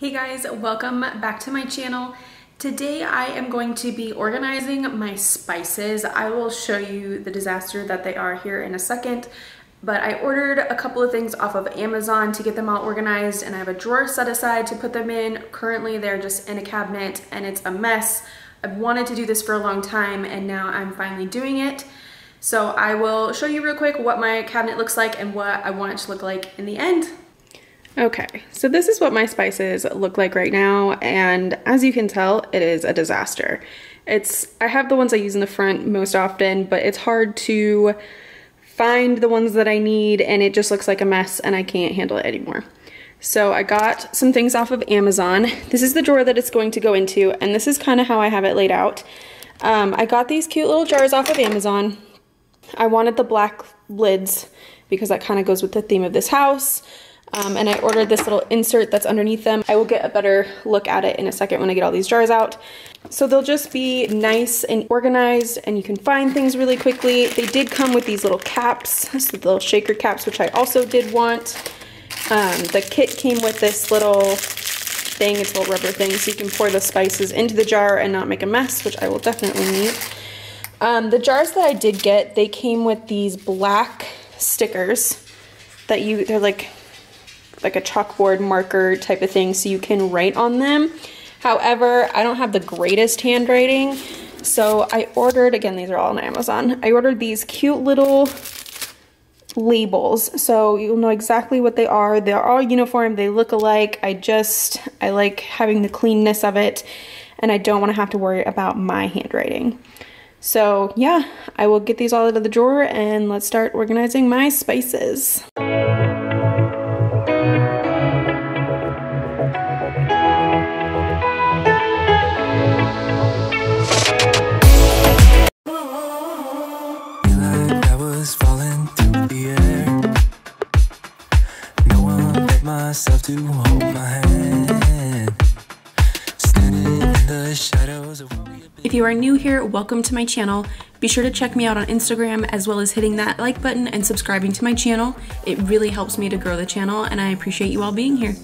Hey guys, welcome back to my channel. Today I am going to be organizing my spices. I will show you the disaster that they are here in a second, but I ordered a couple of things off of Amazon to get them all organized and I have a drawer set aside to put them in. Currently they're just in a cabinet and it's a mess. I've wanted to do this for a long time and now I'm finally doing it. So I will show you real quick what my cabinet looks like and what I want it to look like in the end. Okay, so this is what my spices look like right now, and as you can tell, it is a disaster. It's I have the ones I use in the front most often, but it's hard to find the ones that I need, and it just looks like a mess, and I can't handle it anymore. So I got some things off of Amazon. This is the drawer that it's going to go into, and this is kind of how I have it laid out. Um, I got these cute little jars off of Amazon. I wanted the black lids because that kind of goes with the theme of this house. Um, and I ordered this little insert that's underneath them. I will get a better look at it in a second when I get all these jars out. So they'll just be nice and organized and you can find things really quickly. They did come with these little caps, so the little shaker caps, which I also did want. Um, the kit came with this little thing, it's a little rubber thing, so you can pour the spices into the jar and not make a mess, which I will definitely need. Um, the jars that I did get, they came with these black stickers that you, they're like like a chalkboard marker type of thing so you can write on them. However, I don't have the greatest handwriting, so I ordered, again, these are all on Amazon, I ordered these cute little labels so you'll know exactly what they are. They're all uniform they look alike. I just i like having the cleanness of it and i don't want to have to worry about my handwriting. So yeah i will get these all out of the drawer and let's start organizing my spices are new here, welcome to my channel. Be sure to check me out on Instagram as well as hitting that like button and subscribing to my channel. It really helps me to grow the channel and I appreciate you all being here.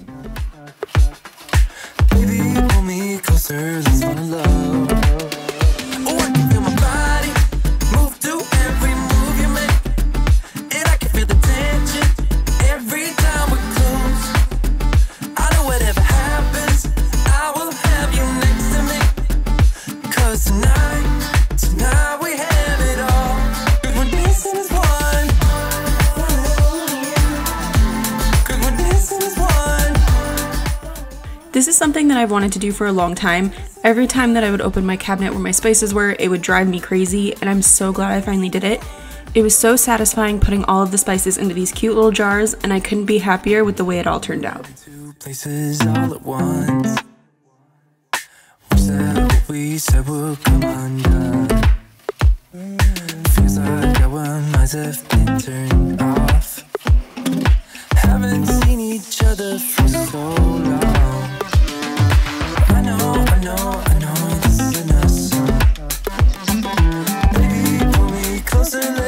Wanted to do for a long time. Every time that I would open my cabinet where my spices were, it would drive me crazy, and I'm so glad I finally did it. It was so satisfying putting all of the spices into these cute little jars, and I couldn't be happier with the way it all turned out. Haven't seen each other for so long. I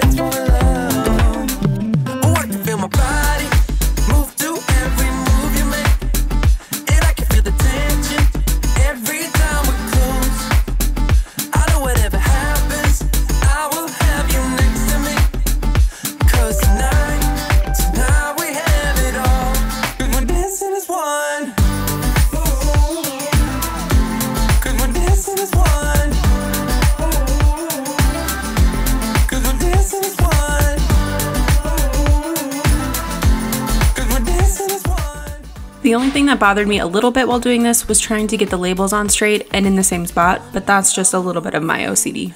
only thing that bothered me a little bit while doing this was trying to get the labels on straight and in the same spot, but that's just a little bit of my OCD.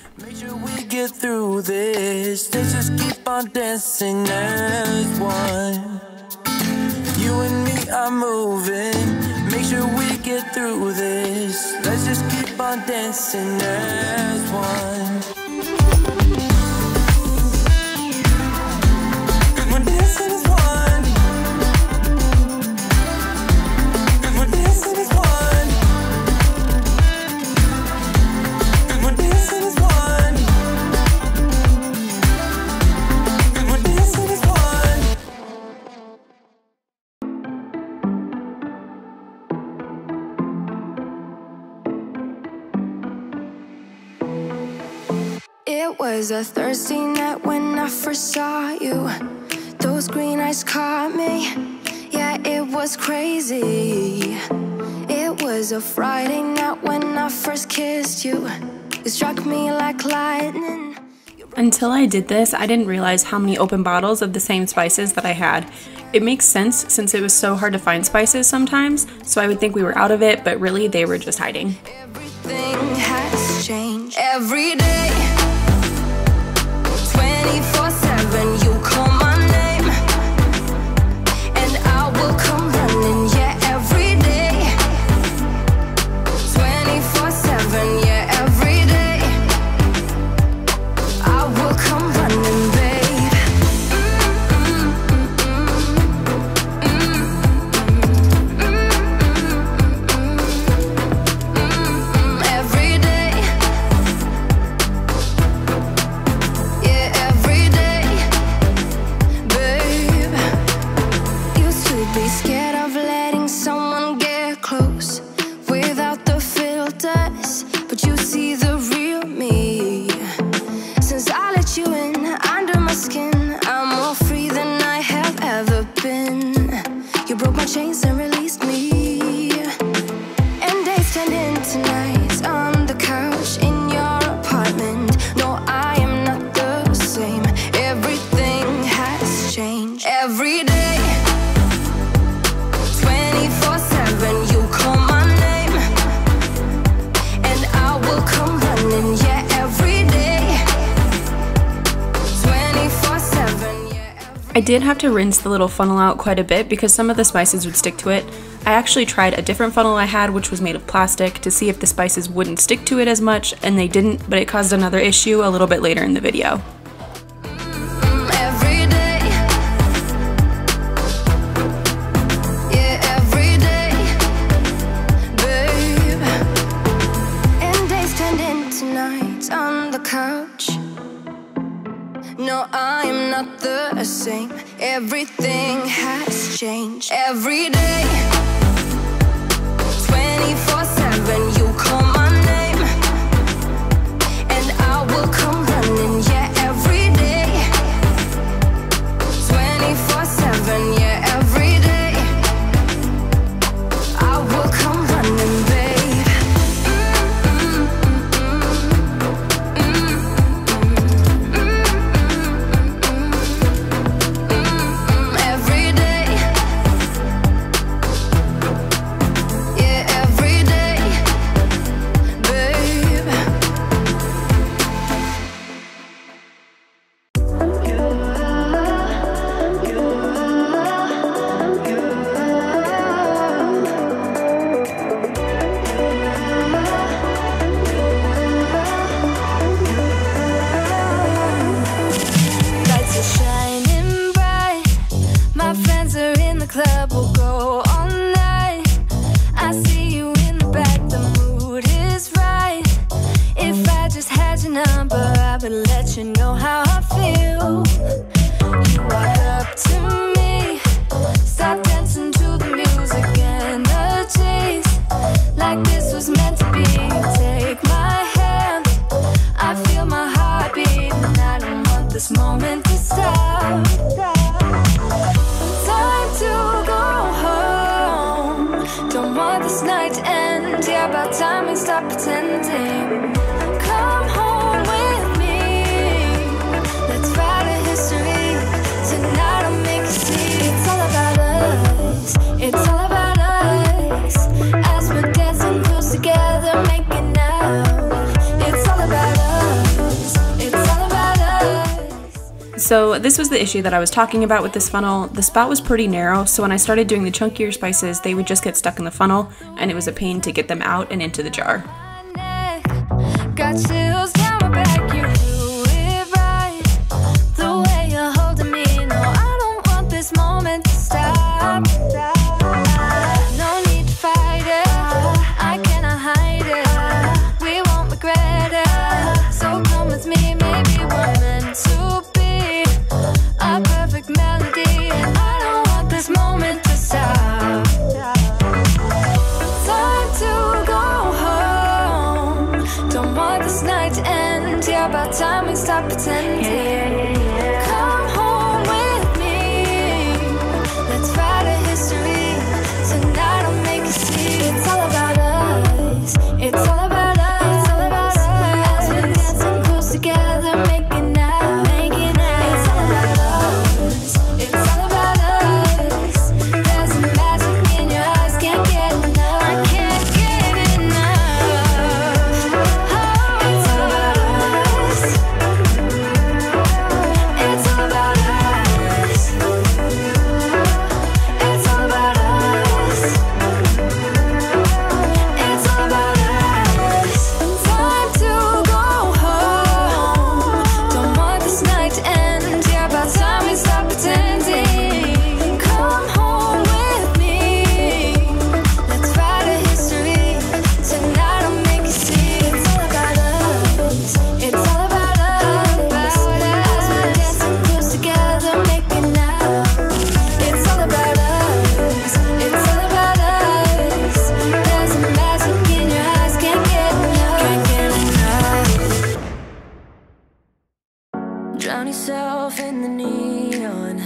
sure. Let's just keep on dancing as one. It was a Thursday night when I first saw you. Those green eyes caught me. Yeah, it was crazy. It was a Friday night when I first kissed you. It struck me like lightning. Until I did this, I didn't realize how many open bottles of the same spices that I had. It makes sense since it was so hard to find spices sometimes, so I would think we were out of it, but really they were just hiding. Everything has changed every day. I did have to rinse the little funnel out quite a bit because some of the spices would stick to it. I actually tried a different funnel I had which was made of plastic to see if the spices wouldn't stick to it as much and they didn't, but it caused another issue a little bit later in the video. Everything has changed every day. So this was the issue that I was talking about with this funnel. The spout was pretty narrow, so when I started doing the chunkier spices, they would just get stuck in the funnel, and it was a pain to get them out and into the jar. About time we stop pretending. Come yourself in the neon.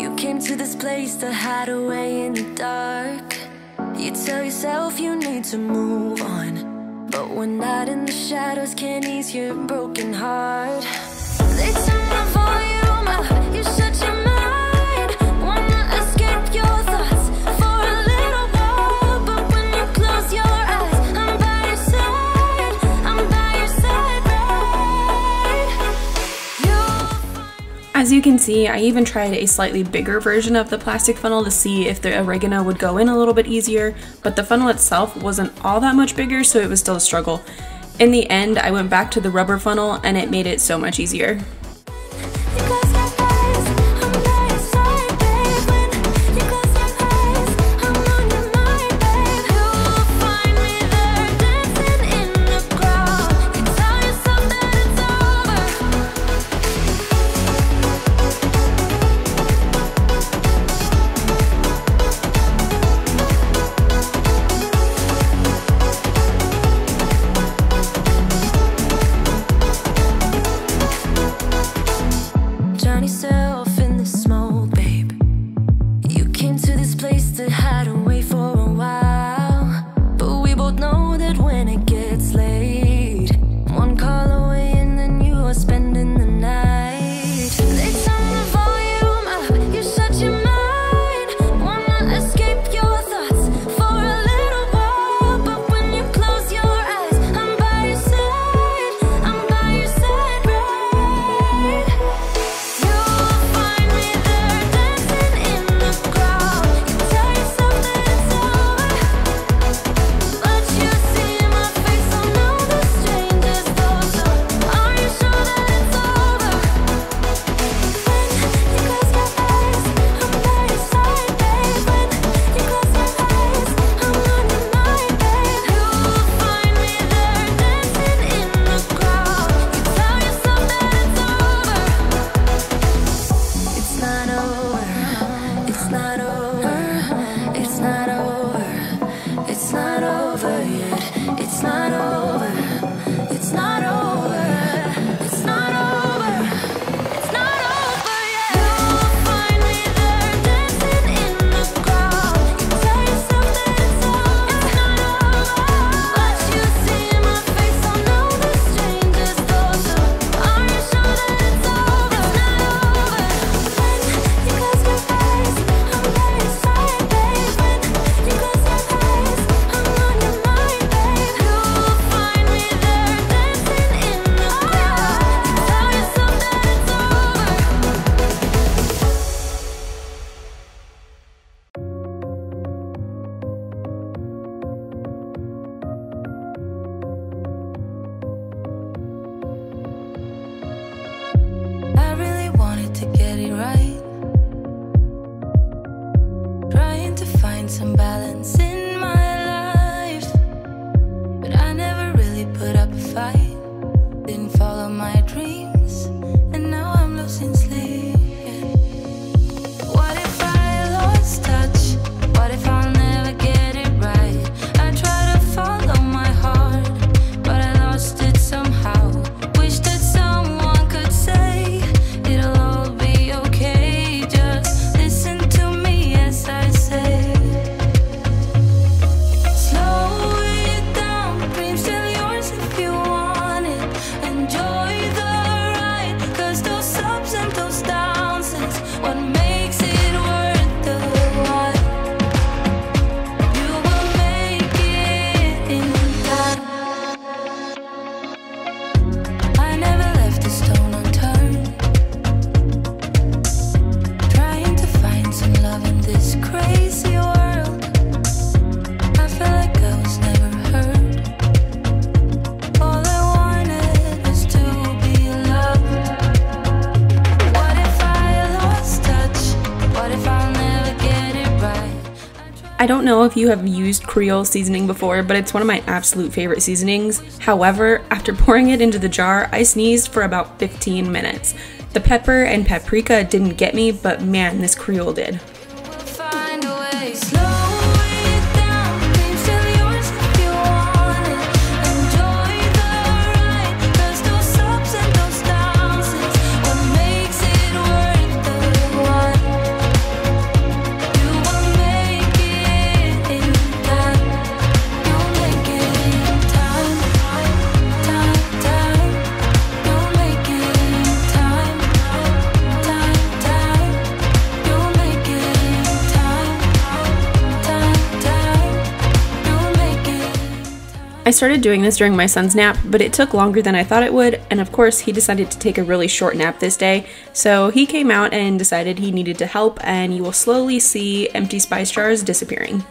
You came to this place to hide away in the dark. You tell yourself you need to move on. But one night in the shadows can ease your broken heart. As you can see, I even tried a slightly bigger version of the plastic funnel to see if the oregano would go in a little bit easier, but the funnel itself wasn't all that much bigger, so it was still a struggle. In the end, I went back to the rubber funnel and it made it so much easier. I don't know if you have used Creole seasoning before, but it's one of my absolute favorite seasonings. However, after pouring it into the jar, I sneezed for about 15 minutes. The pepper and paprika didn't get me, but man, this Creole did. started doing this during my son's nap, but it took longer than I thought it would, and of course he decided to take a really short nap this day, so he came out and decided he needed to help, and you will slowly see empty spice jars disappearing.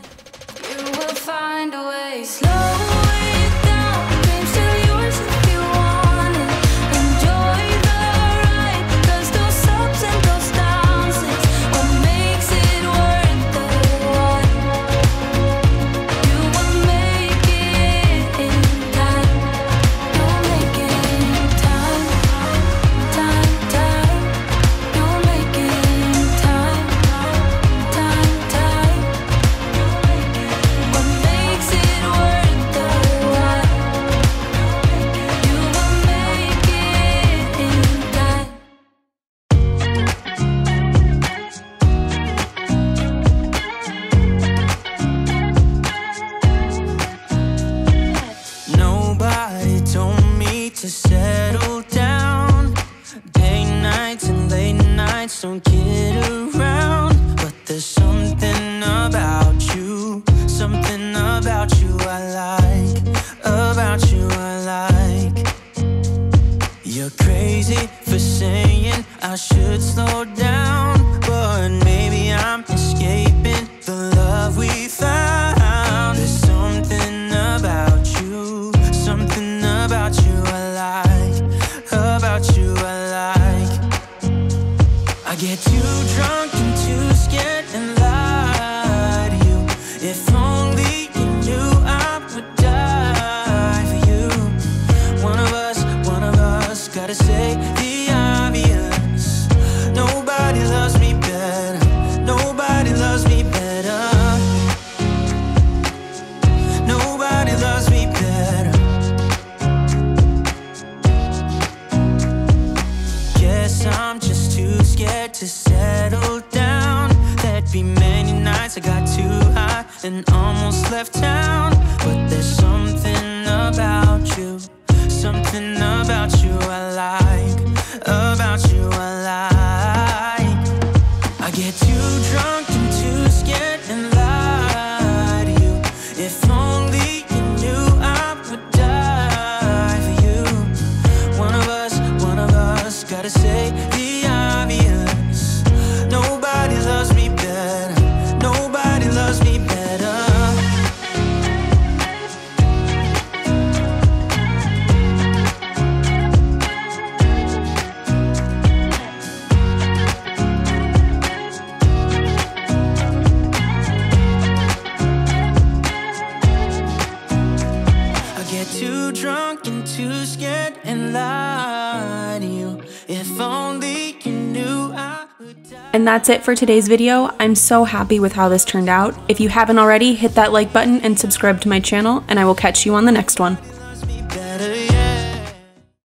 and almost left town And that's it for today's video. I'm so happy with how this turned out. If you haven't already, hit that like button and subscribe to my channel, and I will catch you on the next one.